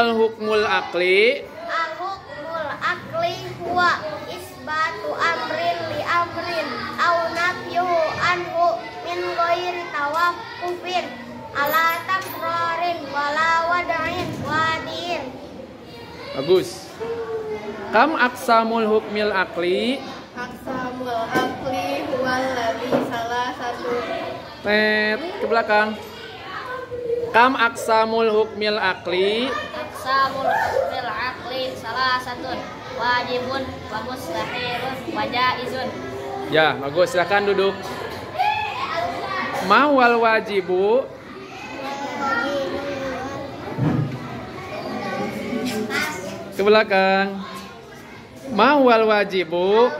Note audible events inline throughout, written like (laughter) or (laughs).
Huwal hukmul akli? Al-hukmul akli huwa isbatu amrin li amrin au nafyuhu anhu min ghairi tawaqqufin ala takrarin wala wada'in wadin. Bagus. Kam aksamul hukmil akli? Aksamul akli huwallazi salah satu Tet ke belakang. Kam aksamul hukmil akli? Aksamul hukmil akli salah satu wajibun wa mustahilun wa jaizun. Ya, bagus. Silakan duduk. Ma wal wajibu? Ke belakang. Ma wal wajibu?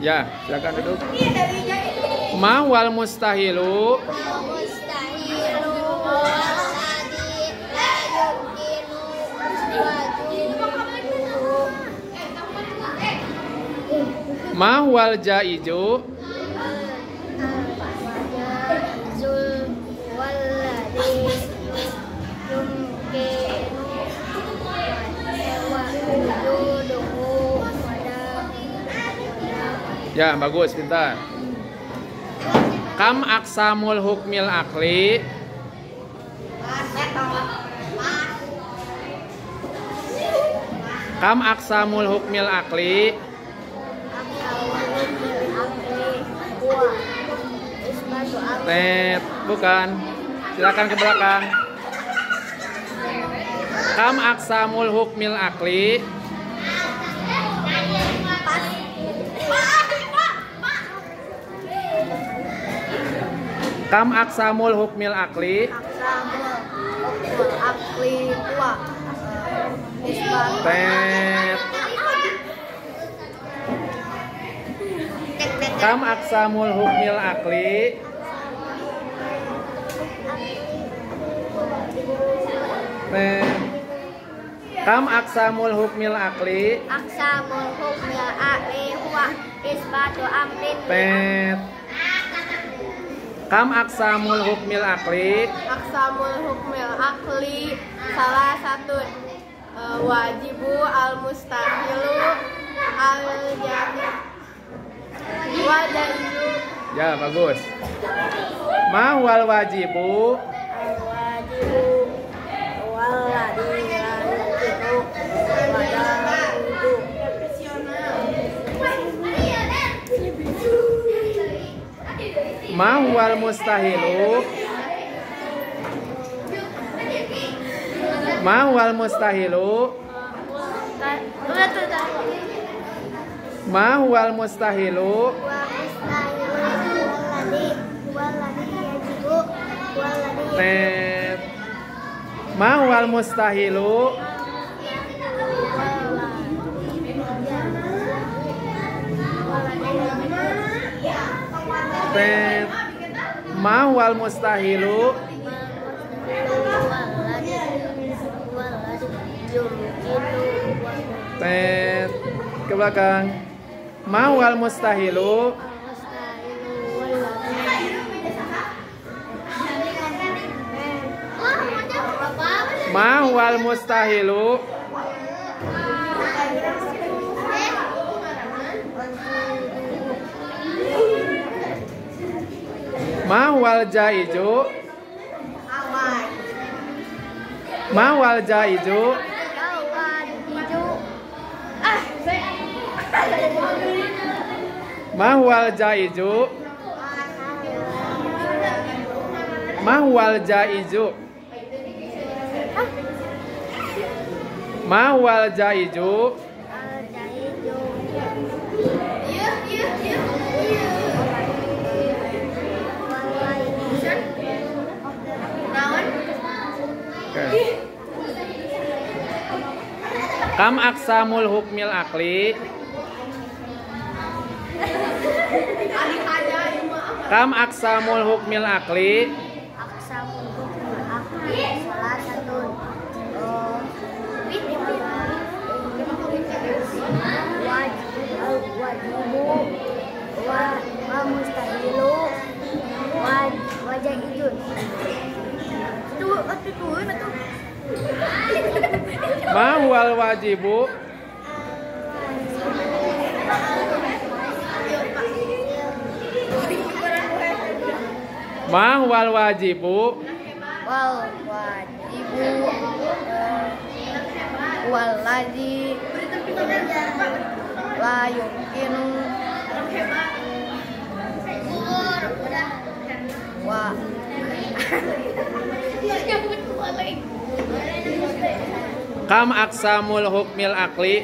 Ya, silakan duduk. Ma wal mustahilu? Mustahilu Ma wal jaiju? Ya, bagus, pintar. Kam aksamul hukmil akli? Kam aksamul hukmil akli? Tet, bukan. Silakan ke belakang. Kam aksamul hukmil akli? Kam aksamul hukmil akli? akli Tet. Kam aksamul hukmil akli? Tet. Kam aksamul hukmil akli? Aksamul hukmil akli huwa isbatu amrin Tet. Kam aksamul hukmil akli? aksamul hukmil akli salah satu eh, wajibu al mustahilu al jadi wal jaizu Ya, bagus. Ma wal wajibu? wajibu Ma wal mustahilu? Ma wal mustahilu? Ma wal mustahilu? Wa mustahilu Tet. Ma wal mustahilu? Tet. Ma wal mustahilu? Tet. Ke belakang. Ma wal mustahilu? Ma wal mustahilu? Ma wal jaiju? Ma wal jaiju? Ma wal jaiju? Ma wal jaiju? Ma wal jaiju? Oke. Kam aksamul hukmil akli? Kam aksamul hukmil akli? Aksamul hukmul akli salah satu oh, wajib wajibu wa, wa mustahilu wa wajah itu Ma huwal wajibu? Ma huwal wajibu? wal wajibu eh, wal ladzi la yumkinu wa (laughs) (laughs) Kam aksamul hukmil akli?